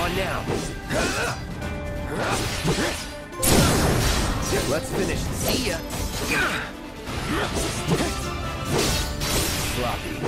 on now. Let's finish. See ya. Sloppy.